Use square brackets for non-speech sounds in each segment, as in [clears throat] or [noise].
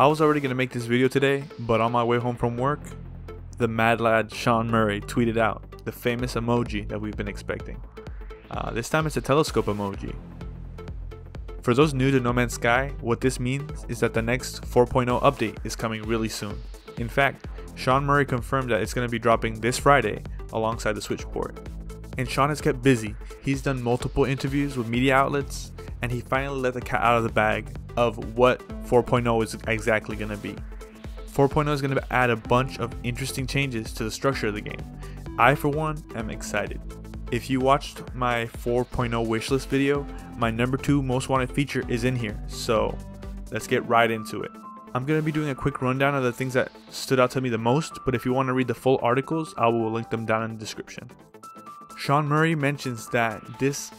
I was already going to make this video today, but on my way home from work, the mad lad Sean Murray tweeted out the famous emoji that we've been expecting. Uh, this time it's a telescope emoji. For those new to No Man's Sky, what this means is that the next 4.0 update is coming really soon. In fact, Sean Murray confirmed that it's going to be dropping this Friday alongside the Switch port. And Sean has kept busy. He's done multiple interviews with media outlets, and he finally let the cat out of the bag of what 4.0 is exactly going to be. 4.0 is going to add a bunch of interesting changes to the structure of the game. I, for one, am excited. If you watched my 4.0 wishlist video, my number 2 most wanted feature is in here, so let's get right into it. I'm going to be doing a quick rundown of the things that stood out to me the most, but if you want to read the full articles, I will link them down in the description. Sean Murray mentions that this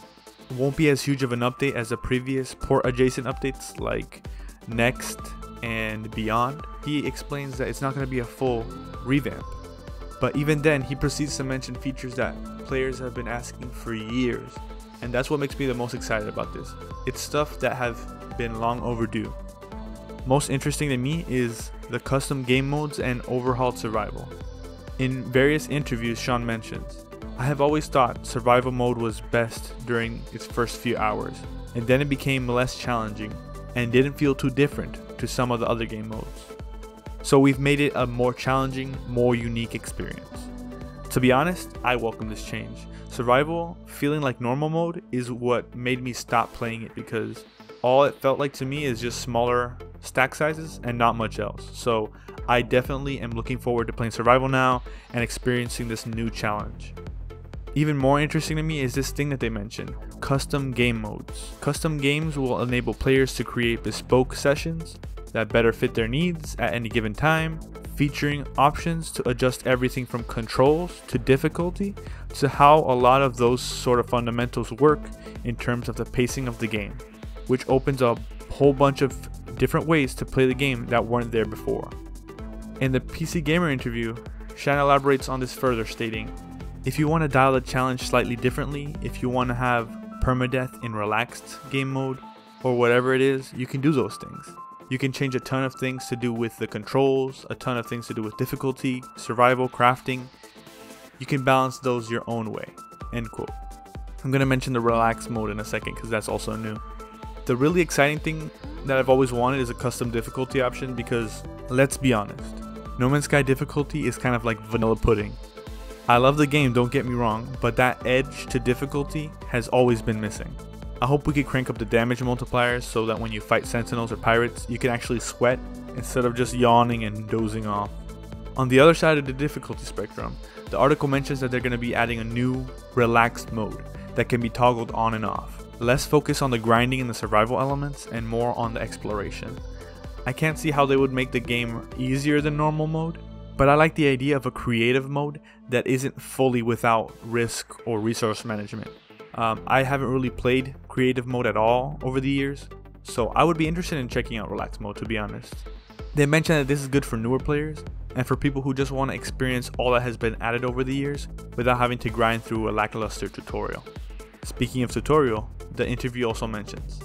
won't be as huge of an update as the previous port adjacent updates like Next and Beyond. He explains that it's not going to be a full revamp. But even then, he proceeds to mention features that players have been asking for years. And that's what makes me the most excited about this. It's stuff that have been long overdue. Most interesting to me is the custom game modes and overhauled survival. In various interviews, Sean mentions I have always thought survival mode was best during its first few hours, and then it became less challenging and didn't feel too different to some of the other game modes. So we've made it a more challenging, more unique experience. To be honest, I welcome this change. Survival, feeling like normal mode, is what made me stop playing it because all it felt like to me is just smaller stack sizes and not much else. So I definitely am looking forward to playing survival now and experiencing this new challenge. Even more interesting to me is this thing that they mentioned custom game modes. Custom games will enable players to create bespoke sessions that better fit their needs at any given time, featuring options to adjust everything from controls to difficulty to how a lot of those sort of fundamentals work in terms of the pacing of the game, which opens up a whole bunch of different ways to play the game that weren't there before. In the PC Gamer interview, Sean elaborates on this further, stating, if you want to dial the challenge slightly differently, if you want to have permadeath in relaxed game mode, or whatever it is, you can do those things. You can change a ton of things to do with the controls, a ton of things to do with difficulty, survival, crafting. You can balance those your own way. End quote. I'm going to mention the relax mode in a second because that's also new. The really exciting thing that I've always wanted is a custom difficulty option because, let's be honest, No Man's Sky difficulty is kind of like vanilla pudding. I love the game, don't get me wrong, but that edge to difficulty has always been missing. I hope we could crank up the damage multipliers so that when you fight sentinels or pirates, you can actually sweat instead of just yawning and dozing off. On the other side of the difficulty spectrum, the article mentions that they're going to be adding a new relaxed mode that can be toggled on and off. Less focus on the grinding and the survival elements and more on the exploration. I can't see how they would make the game easier than normal mode, but I like the idea of a creative mode that isn't fully without risk or resource management. Um, I haven't really played creative mode at all over the years, so I would be interested in checking out relax mode to be honest. They mentioned that this is good for newer players and for people who just want to experience all that has been added over the years without having to grind through a lackluster tutorial. Speaking of tutorial, the interview also mentions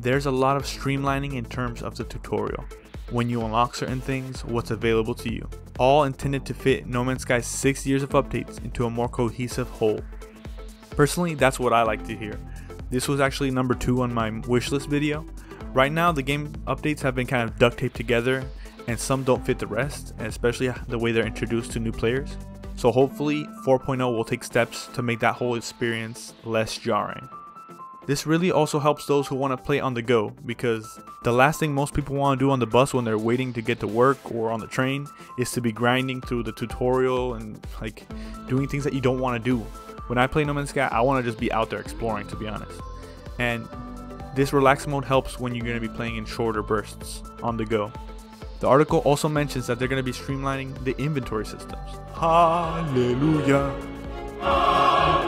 there's a lot of streamlining in terms of the tutorial when you unlock certain things, what's available to you. All intended to fit No Man's Sky's 6 years of updates into a more cohesive whole. Personally, that's what I like to hear. This was actually number 2 on my wishlist video. Right now, the game updates have been kind of duct taped together, and some don't fit the rest, especially the way they're introduced to new players. So hopefully 4.0 will take steps to make that whole experience less jarring. This really also helps those who want to play on the go because the last thing most people want to do on the bus when they're waiting to get to work or on the train is to be grinding through the tutorial and like doing things that you don't want to do. When I play No Man's Sky, I want to just be out there exploring to be honest. And this relax mode helps when you're going to be playing in shorter bursts on the go. The article also mentions that they're going to be streamlining the inventory systems. Hallelujah. Hallelujah.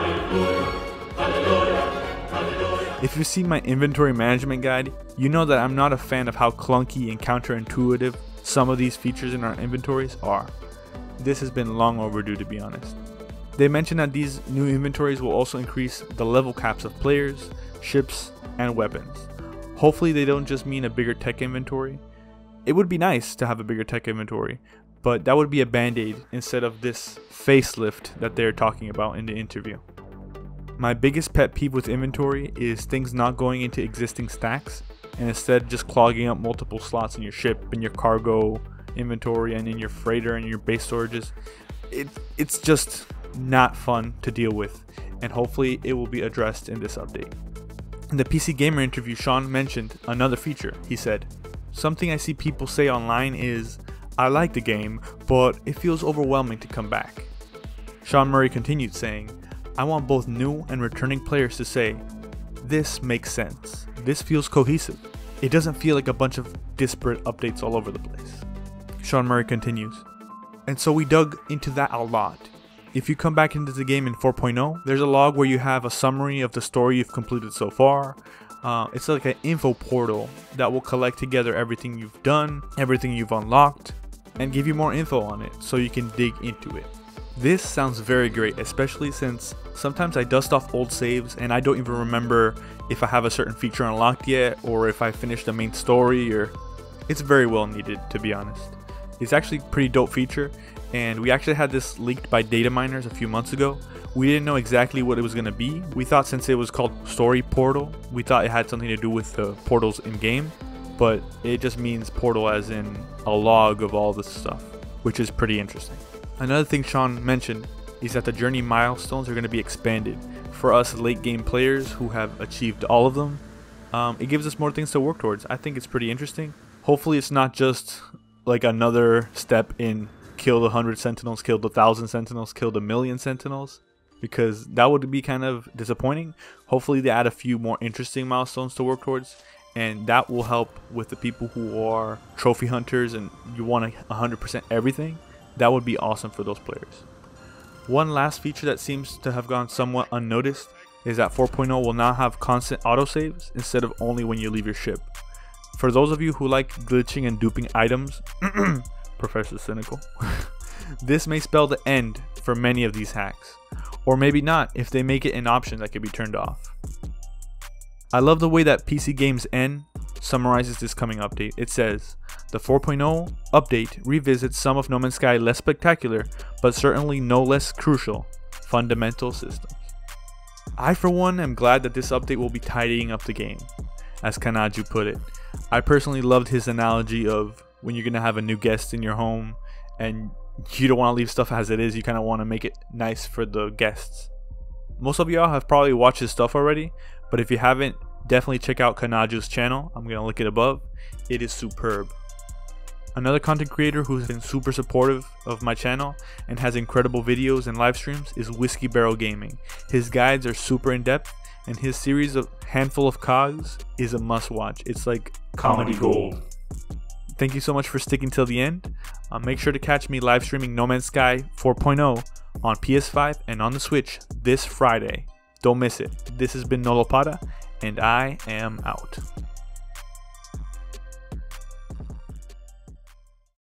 If you've seen my inventory management guide, you know that I'm not a fan of how clunky and counterintuitive some of these features in our inventories are. This has been long overdue to be honest. They mention that these new inventories will also increase the level caps of players, ships, and weapons. Hopefully they don't just mean a bigger tech inventory. It would be nice to have a bigger tech inventory, but that would be a band aid instead of this facelift that they're talking about in the interview. My biggest pet peeve with inventory is things not going into existing stacks and instead just clogging up multiple slots in your ship, in your cargo inventory, and in your freighter and your base storages. It, it's just not fun to deal with, and hopefully it will be addressed in this update. In the PC Gamer interview, Sean mentioned another feature. He said, Something I see people say online is, I like the game, but it feels overwhelming to come back. Sean Murray continued saying, I want both new and returning players to say, This makes sense. This feels cohesive. It doesn't feel like a bunch of disparate updates all over the place. Sean Murray continues, And so we dug into that a lot. If you come back into the game in 4.0, there's a log where you have a summary of the story you've completed so far. Uh, it's like an info portal that will collect together everything you've done, everything you've unlocked, and give you more info on it so you can dig into it. This sounds very great, especially since sometimes I dust off old saves and I don't even remember if I have a certain feature unlocked yet or if I finished the main story or it's very well needed to be honest. It's actually a pretty dope feature and we actually had this leaked by data miners a few months ago. We didn't know exactly what it was going to be. We thought since it was called Story Portal, we thought it had something to do with the portals in game, but it just means portal as in a log of all this stuff, which is pretty interesting. Another thing Sean mentioned is that the journey milestones are going to be expanded for us late game players who have achieved all of them. Um, it gives us more things to work towards. I think it's pretty interesting. Hopefully, it's not just like another step in kill the 100 sentinels, kill the 1,000 sentinels, kill the million sentinels, because that would be kind of disappointing. Hopefully, they add a few more interesting milestones to work towards, and that will help with the people who are trophy hunters and you want 100% everything. That would be awesome for those players. One last feature that seems to have gone somewhat unnoticed is that 4.0 will now have constant autosaves instead of only when you leave your ship. For those of you who like glitching and duping items, [clears throat] Professor Cynical, [laughs] this may spell the end for many of these hacks. Or maybe not if they make it an option that can be turned off. I love the way that PCGamesN summarizes this coming update. It says, The 4.0 update revisits some of No Man's Sky less spectacular, but certainly no less crucial, fundamental systems. I for one am glad that this update will be tidying up the game, as Kanaju put it. I personally loved his analogy of when you're gonna have a new guest in your home and you don't want to leave stuff as it is, you kind of want to make it nice for the guests. Most of y'all have probably watched his stuff already, but if you haven't, definitely check out Kanaju's channel. I'm going to link it above. It is superb. Another content creator who's been super supportive of my channel and has incredible videos and live streams is Whiskey Barrel Gaming. His guides are super in depth and his series of Handful of Cogs is a must watch. It's like comedy gold. Thank you so much for sticking till the end. Uh, make sure to catch me live streaming No Man's Sky 4.0 on PS5 and on the Switch this Friday. Don't miss it. This has been Nolopada and I am out.